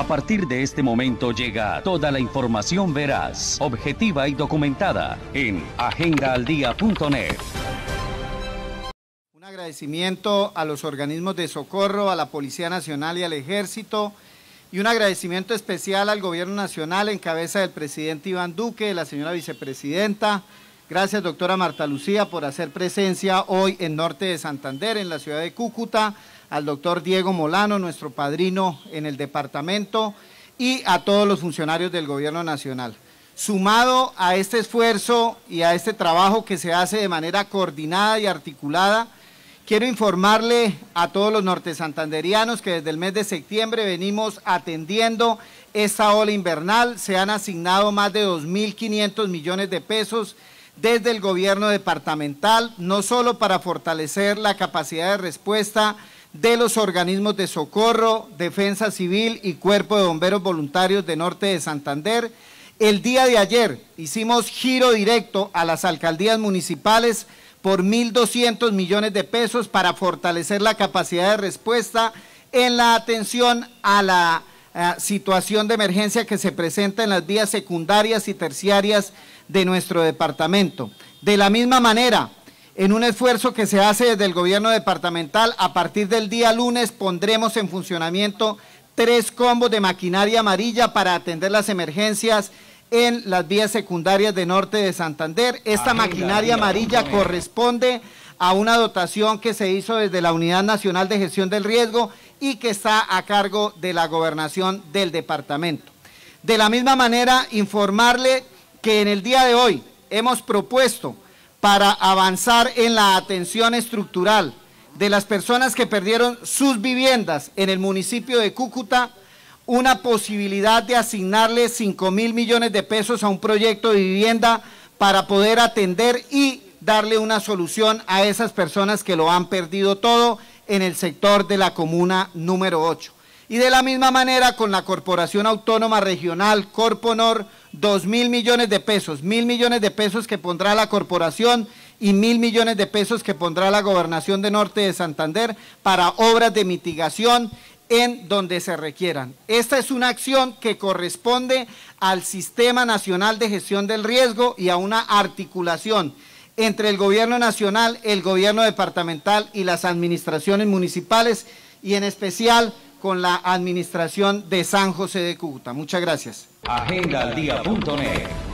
A partir de este momento llega toda la información veraz, objetiva y documentada en agendaaldia.net. Un agradecimiento a los organismos de socorro, a la Policía Nacional y al Ejército y un agradecimiento especial al Gobierno Nacional en cabeza del presidente Iván Duque, la señora vicepresidenta. Gracias, doctora Marta Lucía, por hacer presencia hoy en Norte de Santander, en la ciudad de Cúcuta, al doctor Diego Molano, nuestro padrino en el departamento, y a todos los funcionarios del Gobierno Nacional. Sumado a este esfuerzo y a este trabajo que se hace de manera coordinada y articulada, quiero informarle a todos los norte santanderianos que desde el mes de septiembre venimos atendiendo esta ola invernal. Se han asignado más de 2.500 millones de pesos desde el gobierno departamental, no solo para fortalecer la capacidad de respuesta de los organismos de socorro, defensa civil y cuerpo de bomberos voluntarios de Norte de Santander. El día de ayer hicimos giro directo a las alcaldías municipales por 1.200 millones de pesos para fortalecer la capacidad de respuesta en la atención a la eh, situación de emergencia que se presenta en las vías secundarias y terciarias de nuestro departamento. De la misma manera, en un esfuerzo que se hace desde el gobierno departamental, a partir del día lunes pondremos en funcionamiento tres combos de maquinaria amarilla para atender las emergencias en las vías secundarias de norte de Santander. Esta maquinaria amarilla corresponde a una dotación que se hizo desde la Unidad Nacional de Gestión del Riesgo y que está a cargo de la gobernación del departamento. De la misma manera, informarle que en el día de hoy hemos propuesto para avanzar en la atención estructural de las personas que perdieron sus viviendas en el municipio de Cúcuta, una posibilidad de asignarle 5 mil millones de pesos a un proyecto de vivienda para poder atender y darle una solución a esas personas que lo han perdido todo en el sector de la comuna número 8. Y de la misma manera con la Corporación Autónoma Regional Corponor, dos mil millones de pesos, mil millones de pesos que pondrá la corporación y mil millones de pesos que pondrá la gobernación de Norte de Santander para obras de mitigación en donde se requieran. Esta es una acción que corresponde al Sistema Nacional de Gestión del Riesgo y a una articulación entre el gobierno nacional, el gobierno departamental y las administraciones municipales y en especial con la administración de San José de Cúcuta. Muchas gracias. Agendaldía.net